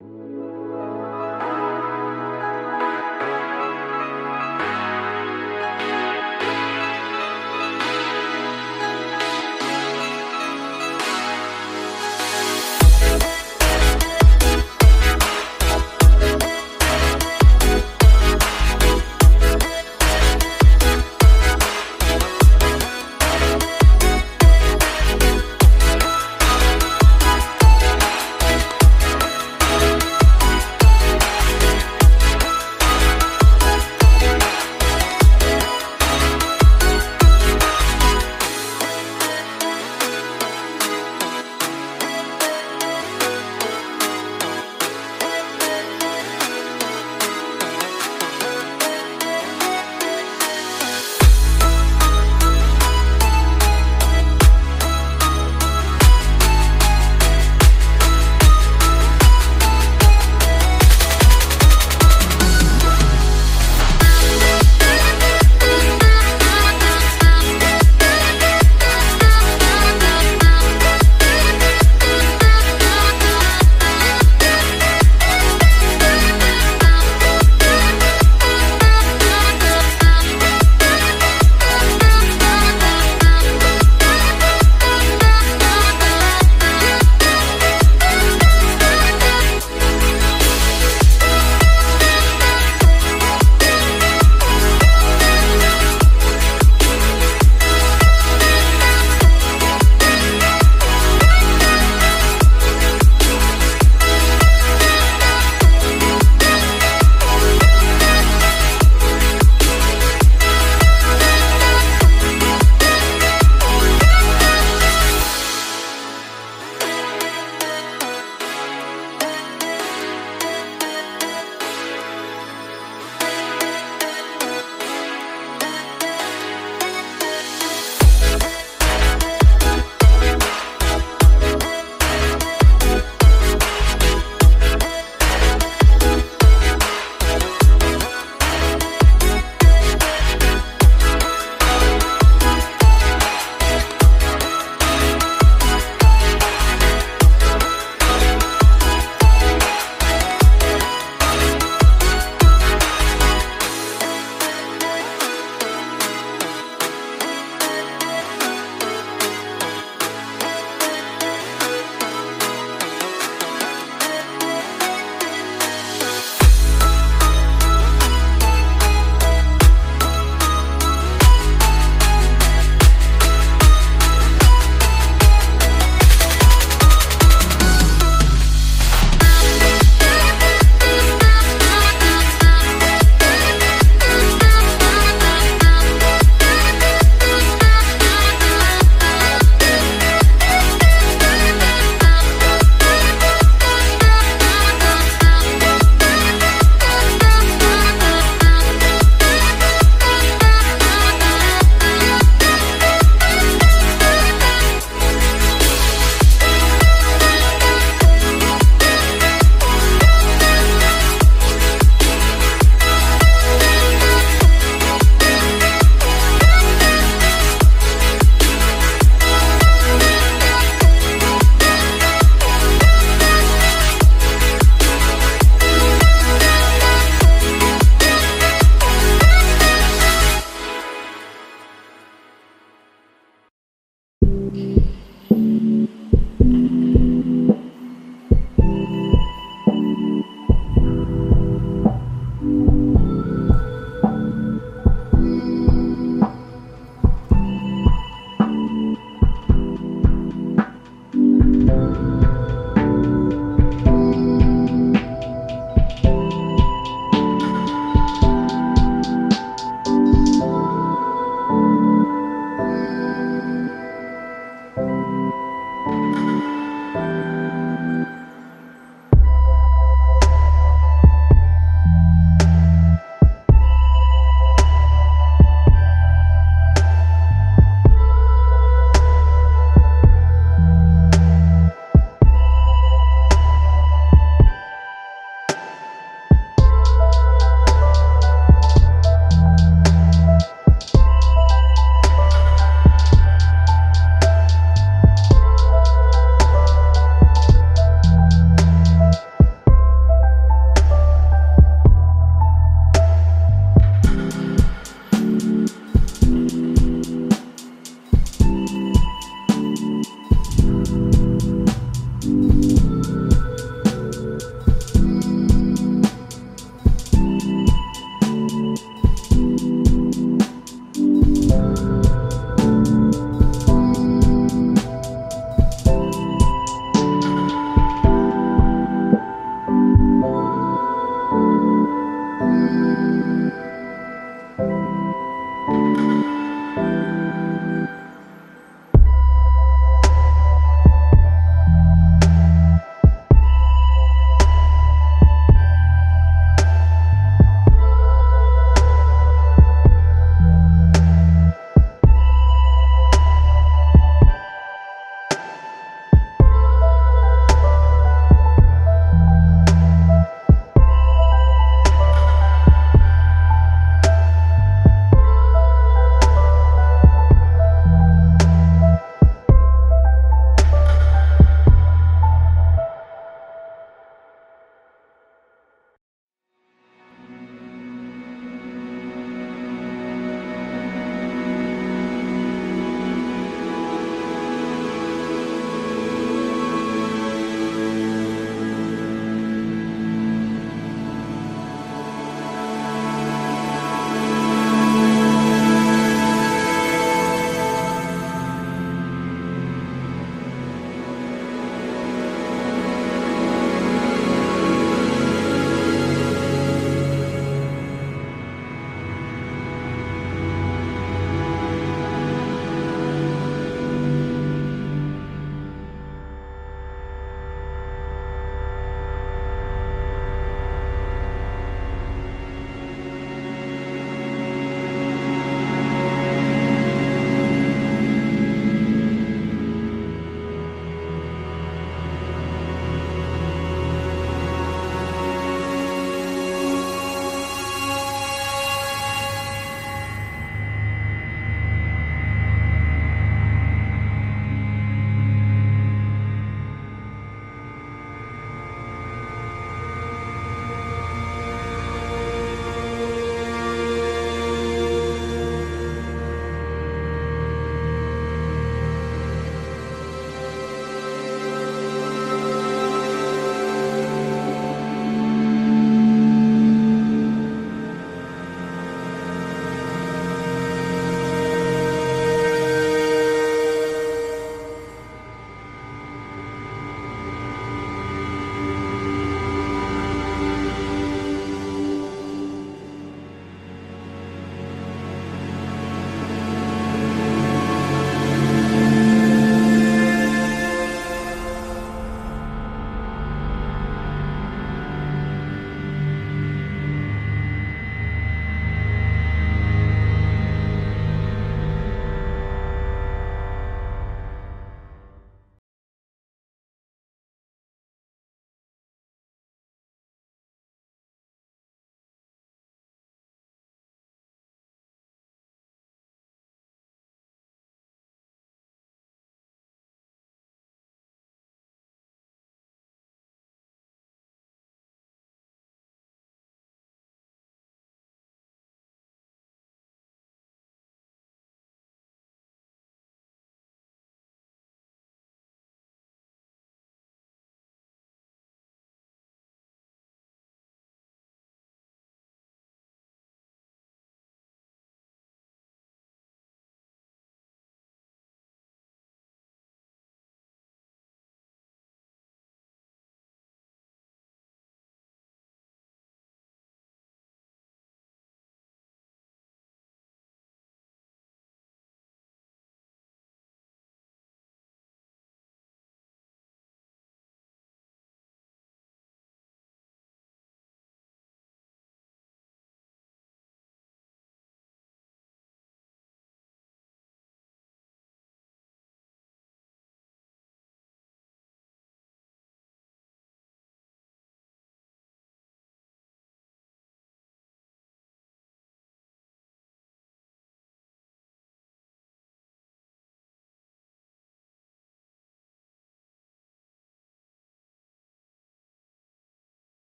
you